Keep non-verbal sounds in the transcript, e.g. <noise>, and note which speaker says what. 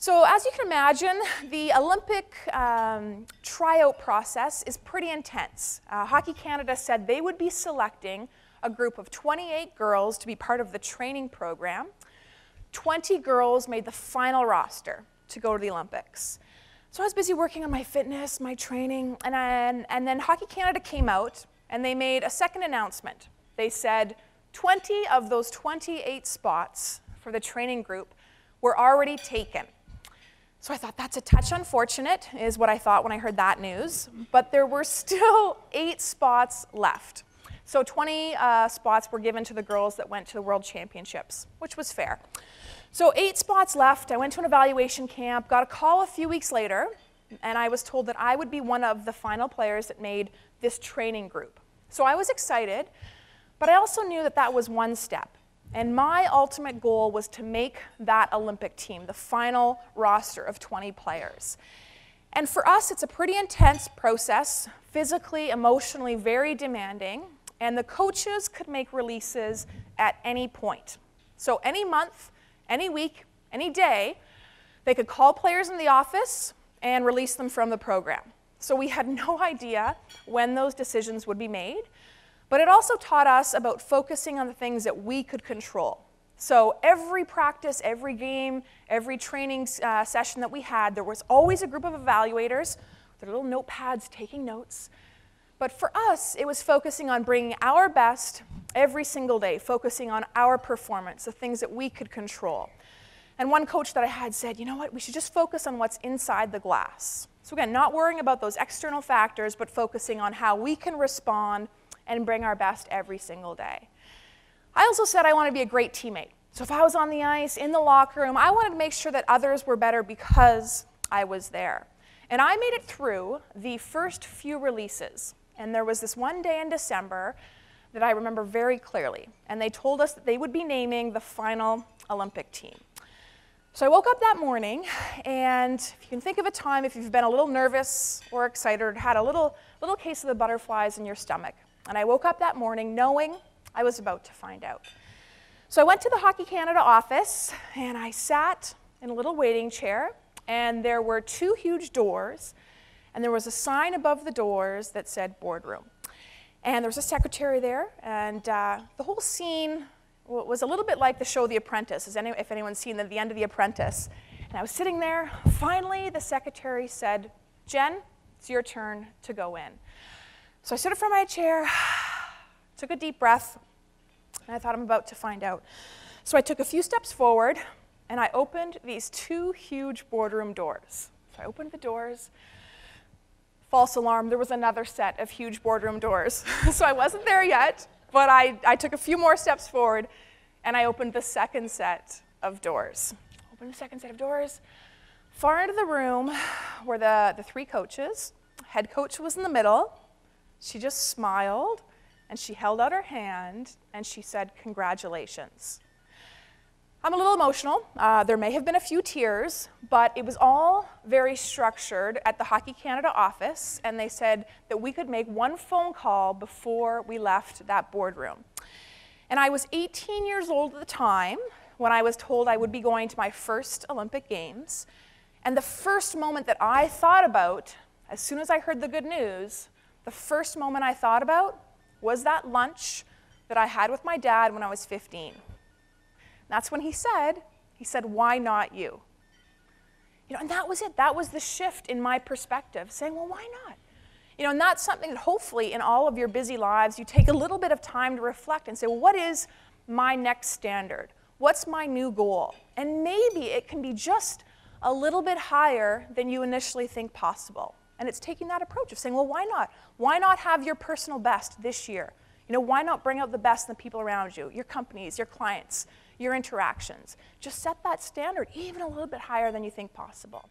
Speaker 1: So, as you can imagine, <laughs> the Olympic um, tryout process is pretty intense. Uh, Hockey Canada said they would be selecting a group of 28 girls to be part of the training program. 20 girls made the final roster to go to the Olympics. So I was busy working on my fitness, my training, and, then, and then Hockey Canada came out and they made a second announcement. They said 20 of those 28 spots for the training group were already taken. So I thought that's a touch unfortunate, is what I thought when I heard that news. But there were <laughs> still eight spots left. So 20 uh, spots were given to the girls that went to the World Championships, which was fair. So eight spots left. I went to an evaluation camp, got a call a few weeks later, and I was told that I would be one of the final players that made this training group. So I was excited, but I also knew that that was one step. And my ultimate goal was to make that Olympic team, the final roster of 20 players. And for us, it's a pretty intense process, physically, emotionally, very demanding. And the coaches could make releases at any point. So, any month, any week, any day, they could call players in the office and release them from the program. So, we had <laughs> no idea when those decisions would be made. But it also taught us about focusing on the things that we could control. So every practice, every game, every training uh, session that we had, there was always a group of evaluators with their little notepads taking notes. But for us, it was focusing on bringing our best every single day, focusing on our performance, the things that we could control. And one coach that I had said, you know what, we should just focus on what's inside the glass. So again, not worrying about those external factors, but focusing on how we can respond and bring our best every single day. I also said I want to be a great teammate. So if I was on the ice, in the locker room, I wanted to make sure that others were better because I was there. And I made it through the first few releases. And there was this one day in December that I remember very clearly. And they told us that they would be naming the final Olympic team. So I woke up that morning, and if you can think of a time if you've been a little nervous or excited or had a little, little case of the butterflies in your stomach, and I woke up that morning knowing I was about to find out. So I went to the Hockey Canada office and I sat in a little waiting chair, and there were two huge doors, and there was a sign above the doors that said boardroom. And there was a secretary there, and uh, the whole scene was a little bit like the show The Apprentice, any, if anyone's seen the, the end of The Apprentice. And I was sitting there. Finally, the secretary said, Jen, it's your turn to go in. So I stood up from my chair, <sighs> took a deep breath, and I thought I'm about to find out. So I took a few steps forward, and I opened these two huge boardroom doors. So I opened the doors. False alarm, there was another set of huge boardroom doors. <laughs> so I wasn't there yet, but I, I took a few more steps forward, and I opened the second set of doors. Opened the second set of doors. Far into the room were the, the three coaches. Head coach was in the middle, she just smiled and she held out her hand and she said, Congratulations. I'm a little emotional. Uh, there may have been a few tears, but it was all very structured at the Hockey Canada office, and they said that we could make one phone call before we left that boardroom. And I was 18 years old at the time when I was told I would be going to my first Olympic Games. And the first moment that I thought about, as soon as I heard the good news, the first moment I thought about was that lunch that I had with my dad when I was 15. That's when he said, he said, why not you? You know, and that was it. That was the shift in my perspective, saying, well, why not? You know, and that's something that hopefully in all of your busy lives, you take a little bit of time to reflect and say, well, what is my next standard? What's my new goal? And maybe it can be just a little bit higher than you initially think possible. And it's taking that approach of saying, well, why not? Why not have your personal best this year? You know, why not bring out the best in the people around you, your companies, your clients, your interactions? Just set that standard even a little bit higher than you think possible.